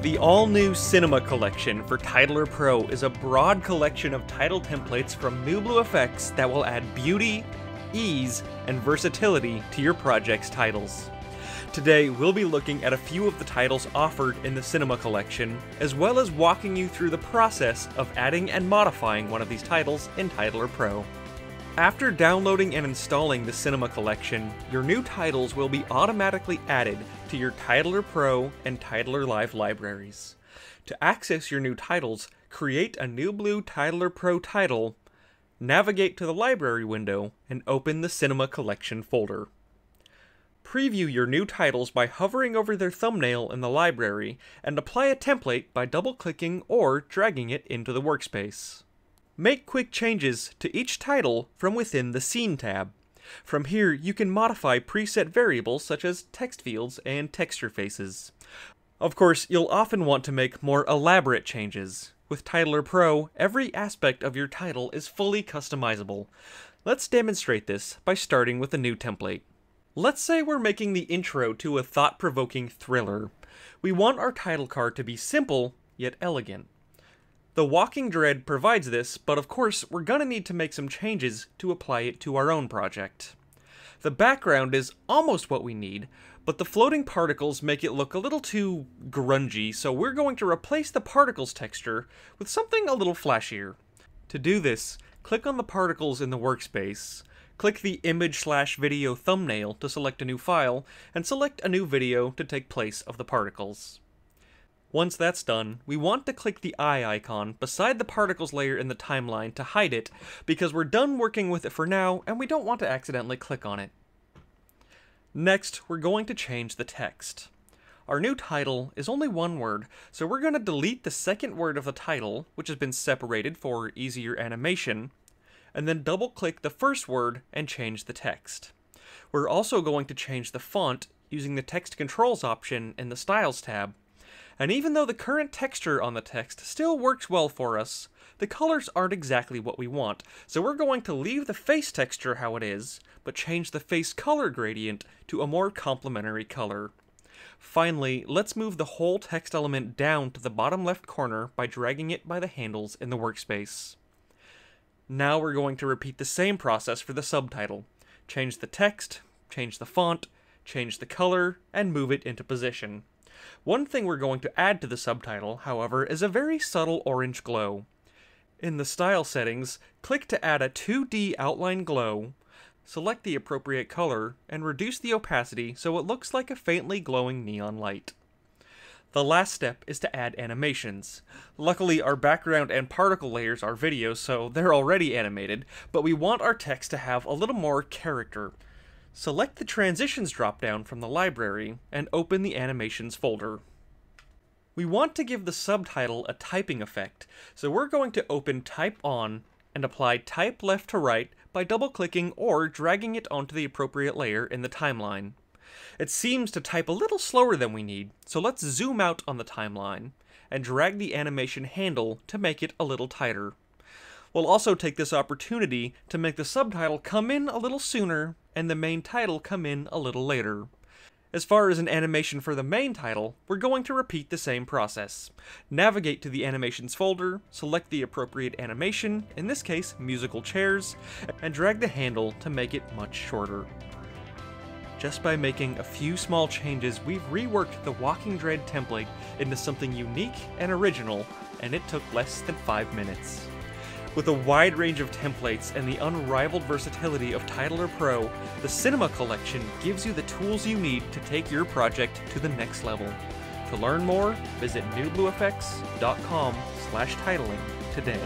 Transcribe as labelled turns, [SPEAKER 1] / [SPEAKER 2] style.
[SPEAKER 1] The all-new Cinema Collection for Titler Pro is a broad collection of title templates from NewBlueFX that will add beauty, ease, and versatility to your project's titles. Today, we'll be looking at a few of the titles offered in the Cinema Collection, as well as walking you through the process of adding and modifying one of these titles in Titler Pro. After downloading and installing the Cinema Collection, your new titles will be automatically added to your Titler Pro and Titler Live libraries. To access your new titles, create a NewBlue Titler Pro title, navigate to the library window, and open the Cinema Collection folder. Preview your new titles by hovering over their thumbnail in the library, and apply a template by double-clicking or dragging it into the workspace. Make quick changes to each title from within the Scene tab. From here, you can modify preset variables such as text fields and texture faces. Of course, you'll often want to make more elaborate changes. With Titler Pro, every aspect of your title is fully customizable. Let's demonstrate this by starting with a new template. Let's say we're making the intro to a thought-provoking thriller. We want our title card to be simple, yet elegant. The Walking Dread provides this, but of course, we're gonna need to make some changes to apply it to our own project. The background is almost what we need, but the floating particles make it look a little too grungy, so we're going to replace the particles texture with something a little flashier. To do this, click on the particles in the workspace, click the image slash video thumbnail to select a new file, and select a new video to take place of the particles. Once that's done, we want to click the eye icon beside the particles layer in the timeline to hide it, because we're done working with it for now and we don't want to accidentally click on it. Next, we're going to change the text. Our new title is only one word, so we're going to delete the second word of the title, which has been separated for easier animation, and then double click the first word and change the text. We're also going to change the font using the text controls option in the styles tab and even though the current texture on the text still works well for us, the colors aren't exactly what we want, so we're going to leave the face texture how it is, but change the face color gradient to a more complementary color. Finally, let's move the whole text element down to the bottom left corner by dragging it by the handles in the workspace. Now we're going to repeat the same process for the subtitle. Change the text, change the font, change the color, and move it into position. One thing we're going to add to the subtitle, however, is a very subtle orange glow. In the style settings, click to add a 2D outline glow, select the appropriate color, and reduce the opacity so it looks like a faintly glowing neon light. The last step is to add animations. Luckily, our background and particle layers are videos, so they're already animated, but we want our text to have a little more character. Select the Transitions dropdown from the library and open the Animations folder. We want to give the subtitle a typing effect, so we're going to open Type On and apply Type Left to Right by double-clicking or dragging it onto the appropriate layer in the timeline. It seems to type a little slower than we need, so let's zoom out on the timeline and drag the animation handle to make it a little tighter. We'll also take this opportunity to make the subtitle come in a little sooner and the main title come in a little later. As far as an animation for the main title, we're going to repeat the same process. Navigate to the Animations folder, select the appropriate animation, in this case musical chairs, and drag the handle to make it much shorter. Just by making a few small changes, we've reworked the Walking Dread template into something unique and original, and it took less than 5 minutes. With a wide range of templates and the unrivaled versatility of Titler Pro, the Cinema Collection gives you the tools you need to take your project to the next level. To learn more, visit newbluefx.com slash titling today.